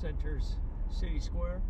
centers City Square.